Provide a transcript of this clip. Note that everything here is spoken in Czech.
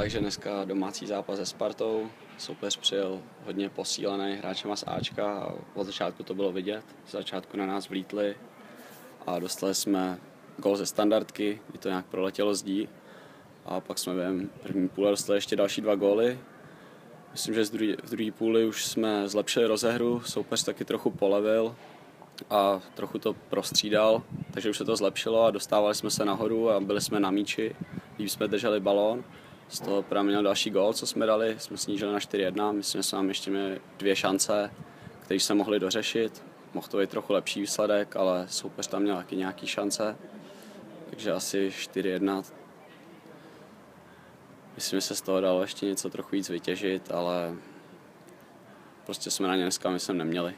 Takže dneska domácí zápas se Spartou. Soupeř přijel hodně posílený hráčema z Ačka a od začátku to bylo vidět. Z začátku na nás vlítli a dostali jsme gol ze standardky, kdy to nějak proletělo zdí. A pak jsme během první půle dostali ještě další dva góly. Myslím, že v druhé půli už jsme zlepšili rozehru, soupeř taky trochu polevil a trochu to prostřídal, takže už se to zlepšilo a dostávali jsme se nahoru a byli jsme na míči, líp jsme drželi balón z toho pramenil další gol, co jsme dali, jsme snížili na 4-1, myslím, že jsme ještě měli dvě šance, které se mohli dořešit. Mohl to být trochu lepší výsledek, ale soupeř tam měl taky nějaký šance, takže asi 4-1. Myslím, že se z toho dalo ještě něco trochu víc vytěžit, ale prostě jsme na ně dneska myslím neměli.